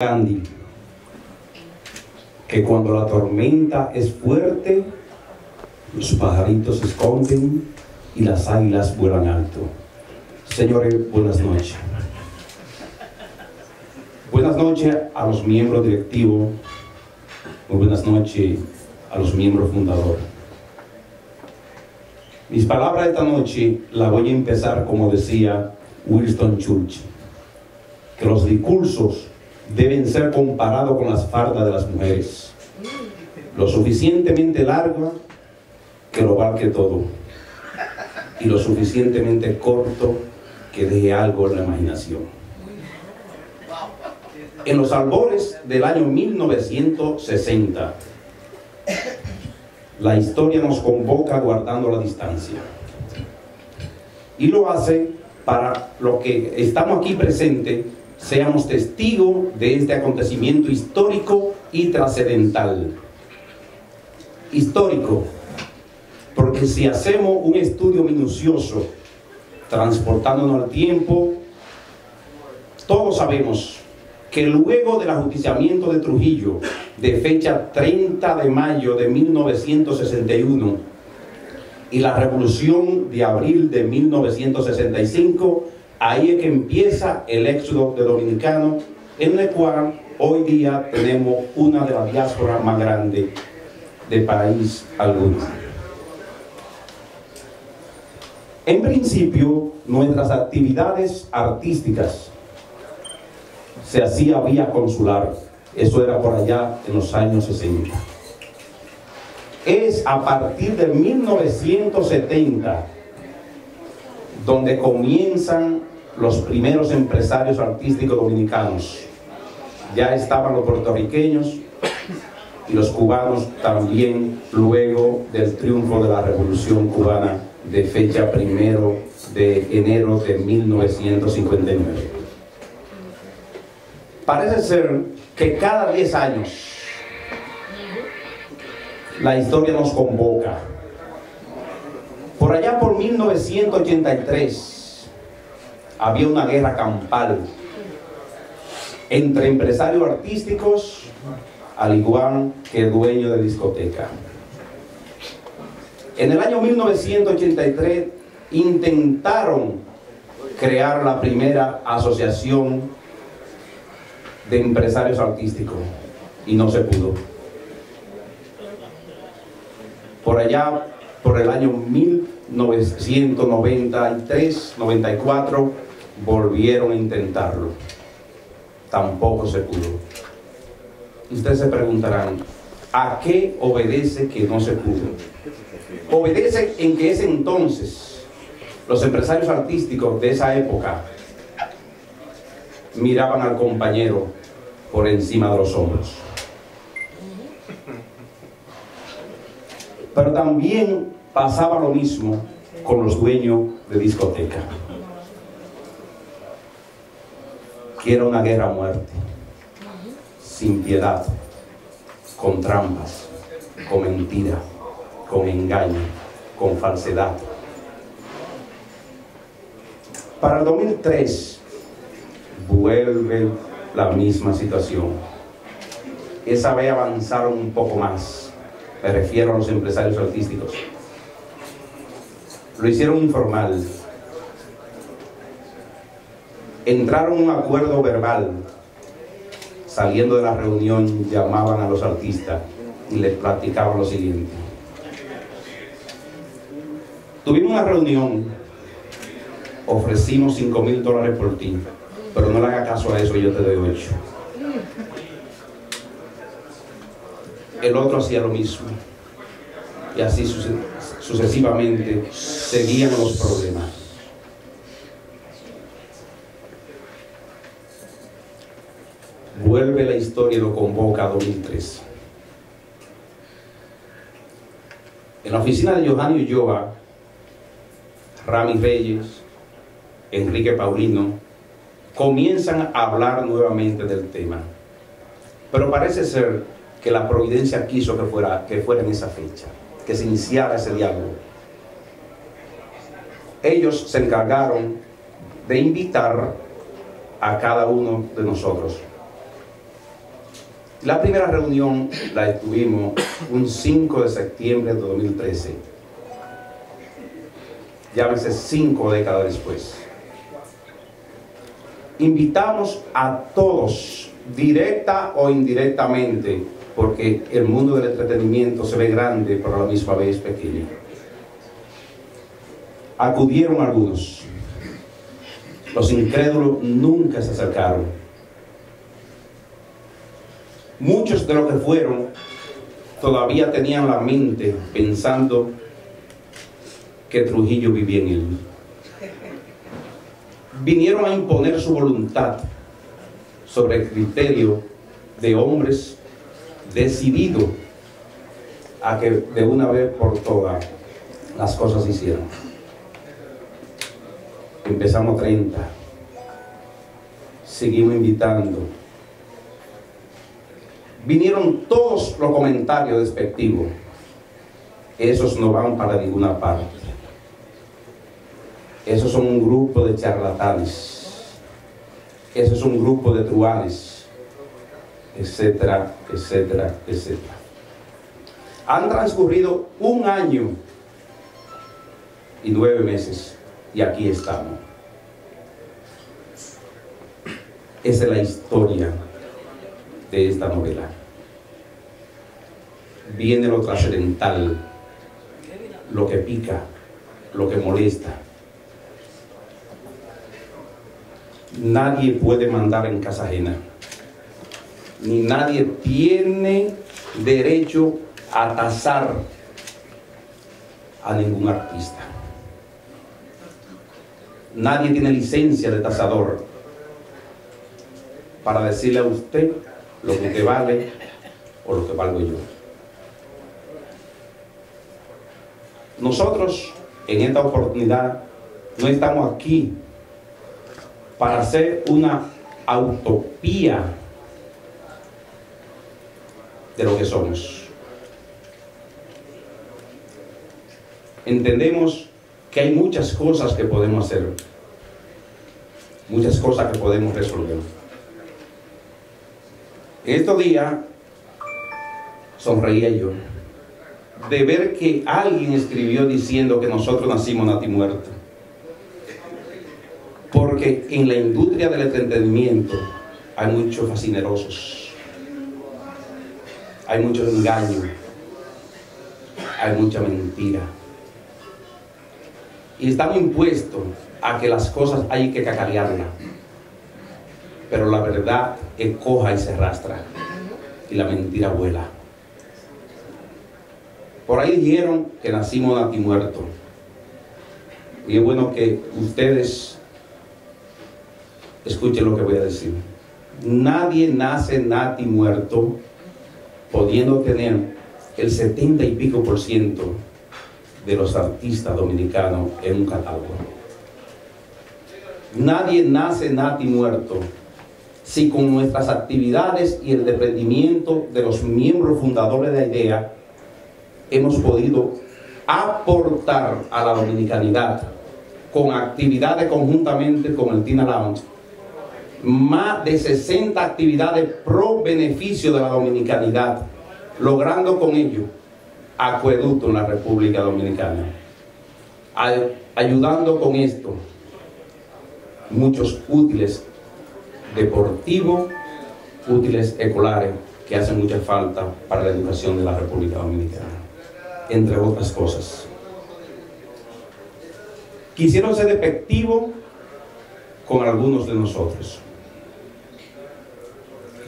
Gandhi, que cuando la tormenta es fuerte, los pajaritos se esconden y las águilas vuelan alto. Señores, buenas noches. Buenas noches a los miembros directivos, muy buenas noches a los miembros fundadores. Mis palabras esta noche las voy a empezar como decía Winston Churchill, que los discursos deben ser comparados con las fardas de las mujeres, lo suficientemente larga que lo valque todo y lo suficientemente corto que deje algo en la imaginación. En los albores del año 1960, la historia nos convoca guardando la distancia. Y lo hace para lo que estamos aquí presentes seamos testigos de este acontecimiento histórico y trascendental. Histórico, porque si hacemos un estudio minucioso, transportándonos al tiempo, todos sabemos que luego del ajusticiamiento de Trujillo, de fecha 30 de mayo de 1961, y la revolución de abril de 1965, Ahí es que empieza el éxodo de dominicanos, en el cual hoy día tenemos una de las diásporas más grandes de país alguno. En principio, nuestras actividades artísticas se hacía vía consular. Eso era por allá en los años 60. Es a partir de 1970 donde comienzan los primeros empresarios artísticos dominicanos. Ya estaban los puertorriqueños y los cubanos también luego del triunfo de la Revolución Cubana de fecha primero de enero de 1959. Parece ser que cada 10 años la historia nos convoca. Por allá por 1983 había una guerra campal entre empresarios artísticos al igual que dueño de discoteca. En el año 1983 intentaron crear la primera asociación de empresarios artísticos y no se pudo. Por allá, por el año 1993, 94, volvieron a intentarlo. Tampoco se pudo. Ustedes se preguntarán, ¿a qué obedece que no se pudo? Obedece en que ese entonces los empresarios artísticos de esa época miraban al compañero por encima de los hombros. Pero también pasaba lo mismo con los dueños de discoteca. Quiero una guerra a muerte, sin piedad, con trampas, con mentira, con engaño, con falsedad. Para el 2003 vuelve la misma situación. Esa vez avanzaron un poco más. Me refiero a los empresarios artísticos. Lo hicieron informal, entraron un acuerdo verbal. Saliendo de la reunión llamaban a los artistas y les platicaban lo siguiente. Tuvimos una reunión, ofrecimos 5 mil dólares por ti, pero no le haga caso a eso, yo te doy 8. El otro hacía lo mismo. Y así sucesivamente seguían los problemas. vuelve la historia y lo convoca a 2003. En la oficina de Johanny Ulloa, Rami Reyes, Enrique Paulino, comienzan a hablar nuevamente del tema. Pero parece ser que la providencia quiso que fuera, que fuera en esa fecha, que se iniciara ese diálogo. Ellos se encargaron de invitar a cada uno de nosotros La primera reunión la estuvimos un 5 de septiembre de 2013. Ya a veces cinco décadas después. Invitamos a todos, directa o indirectamente, porque el mundo del entretenimiento se ve grande, pero a la misma vez pequeño. Acudieron algunos. Los incrédulos nunca se acercaron. Muchos de los que fueron todavía tenían la mente pensando que Trujillo vivía en él. Vinieron a imponer su voluntad sobre el criterio de hombres decididos a que de una vez por todas las cosas se hicieran. Empezamos 30. Seguimos invitando. Vinieron todos los comentarios despectivos. Esos no van para ninguna parte. Esos son un grupo de charlatanes. Esos son un grupo de truanes. Etcétera, etcétera, etcétera. Han transcurrido un año y nueve meses y aquí estamos. Esa es la historia de esta novela. Viene lo trascendental, lo que pica, lo que molesta. Nadie puede mandar en casa ajena, ni nadie tiene derecho a tasar a ningún artista. Nadie tiene licencia de tasador para decirle a usted lo que vale o lo que valgo yo. Nosotros en esta oportunidad no estamos aquí para hacer una utopía de lo que somos. Entendemos que hay muchas cosas que podemos hacer, muchas cosas que podemos resolver. En estos días sonreía yo de ver que alguien escribió diciendo que nosotros nacimos natimuertos. Porque en la industria del entretenimiento hay muchos fascinerosos, hay muchos engaños, hay mucha mentira. Y estamos impuestos a que las cosas hay que cacarearlas. Pero la verdad es coja y se arrastra. Y la mentira vuela. Por ahí dijeron que nacimos nati muerto. Y es bueno que ustedes escuchen lo que voy a decir. Nadie nace nati muerto pudiendo tener el 70 y pico por ciento de los artistas dominicanos en un catálogo. Nadie nace nati muerto si con nuestras actividades y el desprendimiento de los miembros fundadores de la idea hemos podido aportar a la dominicanidad con actividades conjuntamente con el Tina Lounge más de 60 actividades pro beneficio de la dominicanidad, logrando con ello acueducto en la República Dominicana. ayudando con esto muchos útiles deportivos, útiles escolares que hacen mucha falta para la educación de la República Dominicana, entre otras cosas. Quisieron ser despectivos con algunos de nosotros.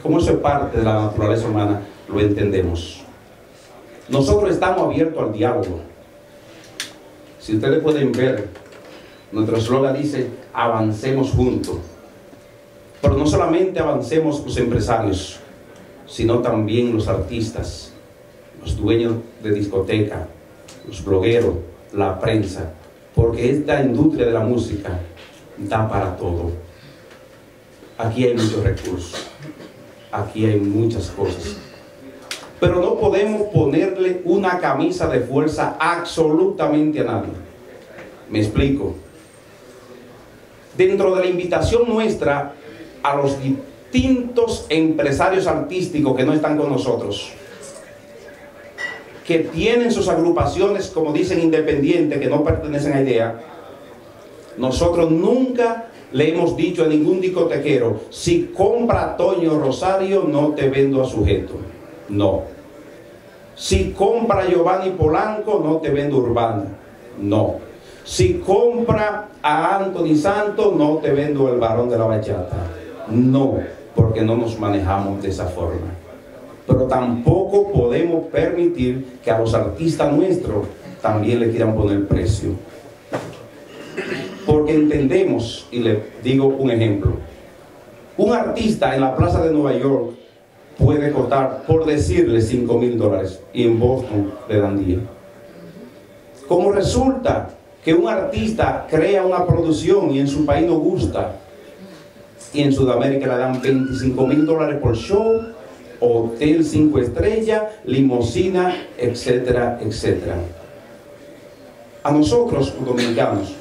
Como eso es parte de la naturaleza humana, lo entendemos. Nosotros estamos abiertos al diálogo. Si ustedes pueden ver, nuestro eslogan dice, avancemos juntos. Pero no solamente avancemos los empresarios, sino también los artistas, los dueños de discoteca, los blogueros, la prensa, porque esta industria de la música da para todo. Aquí hay muchos recursos, aquí hay muchas cosas. Pero no podemos ponerle una camisa de fuerza absolutamente a nadie. Me explico. Dentro de la invitación nuestra a los distintos empresarios artísticos que no están con nosotros, que tienen sus agrupaciones, como dicen, independientes, que no pertenecen a IDEA, nosotros nunca le hemos dicho a ningún discotequero, si compra Toño Rosario, no te vendo a sujeto. No. Si compra Giovanni Polanco, no te vendo Urbana. No. Si compra a Anthony Santos, no te vendo el varón de la bachata. No, porque no nos manejamos de esa forma. Pero tampoco podemos permitir que a los artistas nuestros también le quieran poner precio. Porque entendemos, y le digo un ejemplo, un artista en la plaza de Nueva York puede costar, por decirle, 5 mil dólares, y en Boston le dan 10. Como resulta que un artista crea una producción y en su país no gusta, y en Sudamérica le dan 25 mil dólares por show, hotel 5 estrellas, limosina, etcétera, etcétera. A nosotros, los dominicanos,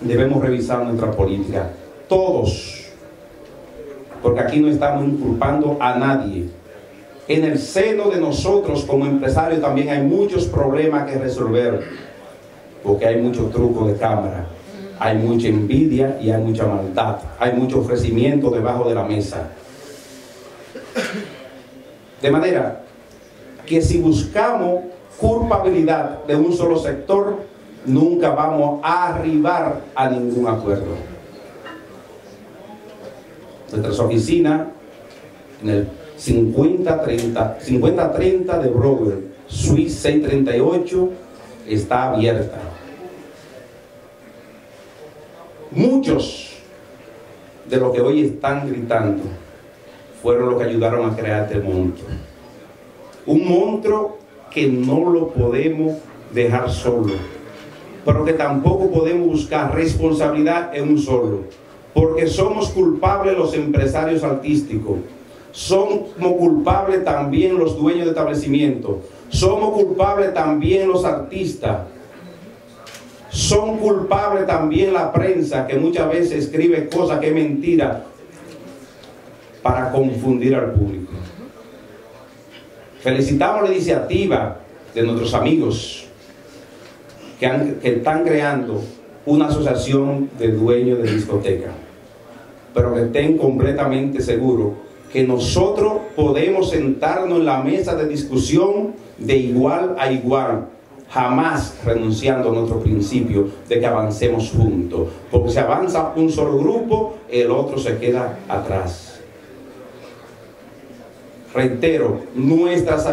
debemos revisar nuestra política. Todos. Porque aquí no estamos inculpando a nadie. En el seno de nosotros como empresarios también hay muchos problemas que resolver. Porque hay mucho truco de cámara. Hay mucha envidia y hay mucha maldad. Hay mucho ofrecimiento debajo de la mesa. De manera que si buscamos culpabilidad de un solo sector, nunca vamos a arribar a ningún acuerdo. Nuestras oficinas en el 5030 50 de Broadway, Suite 638, está abierta. Muchos de los que hoy están gritando fueron los que ayudaron a crear este monstruo. Un monstruo que no lo podemos dejar solo pero que tampoco podemos buscar responsabilidad en un solo, porque somos culpables los empresarios artísticos, somos culpables también los dueños de establecimientos, somos culpables también los artistas, son culpables también la prensa que muchas veces escribe cosas que es mentira para confundir al público. Felicitamos la iniciativa de nuestros amigos que, están creando una asociación de dueños de discoteca. Pero que estén completamente seguros que nosotros podemos sentarnos en la mesa de discusión de igual a igual, jamás renunciando a nuestro principio de que avancemos juntos. Porque si avanza un solo grupo, el otro se queda atrás. Reitero, nuestras,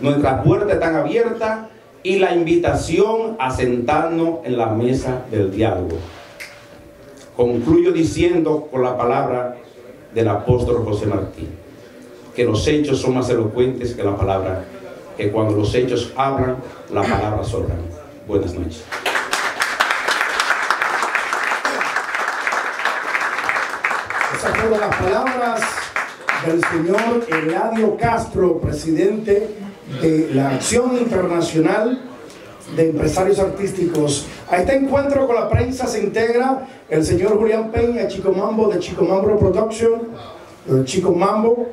nuestras puertas están abiertas y la invitación a sentarnos en la mesa del diálogo. Concluyo diciendo con la palabra del apóstol José Martín, que los hechos son más elocuentes que la palabra, que cuando los hechos hablan, la palabra sobra. Buenas noches. Esas fueron las palabras del señor Eladio Castro, presidente de la Acción Internacional de Empresarios Artísticos. A este encuentro con la prensa se integra el señor Julián Peña, Chico Mambo de Chico Mambo Production, Chico Mambo.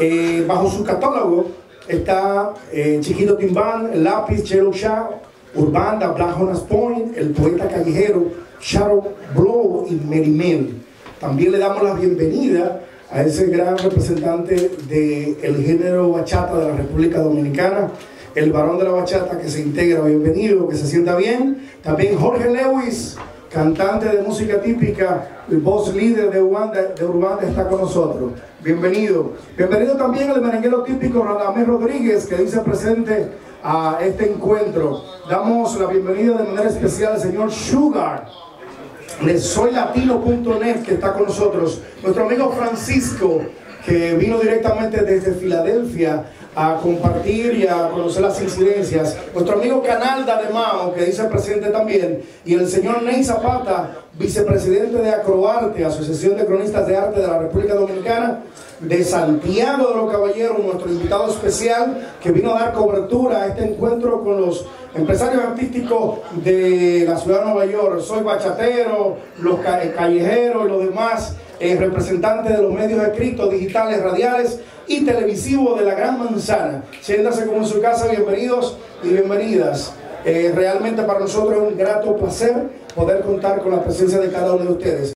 Eh, bajo su catálogo está eh, Chiquito Timbán, Lápiz, Chelo Shaw, Urbanda, Black Jonas Point, el poeta callejero Shadow Blow y Merimel. También le damos la bienvenida a ese gran representante del género bachata de la República Dominicana, el varón de la bachata que se integra, bienvenido, que se sienta bien. También Jorge Lewis, cantante de música típica, el voz líder de Urbanda, de está con nosotros. Bienvenido. Bienvenido también el merenguero típico Radamés Rodríguez, que dice presente a este encuentro. Damos la bienvenida de manera especial al señor Sugar de soylatino.net que está con nosotros, nuestro amigo Francisco que vino directamente desde Filadelfia a compartir y a conocer las incidencias. Nuestro amigo Canal de Alemão, que dice presente también, y el señor Ney Zapata, vicepresidente de Acroarte, Asociación de Cronistas de Arte de la República Dominicana, de Santiago de los Caballeros, nuestro invitado especial que vino a dar cobertura a este encuentro con los empresarios artísticos de la ciudad de Nueva York. Soy bachatero, los callejeros y los demás eh, representante de los medios escritos, digitales, radiales y televisivos de la Gran Manzana. Siéntase como en su casa, bienvenidos y bienvenidas. Eh, realmente para nosotros es un grato placer poder contar con la presencia de cada uno de ustedes.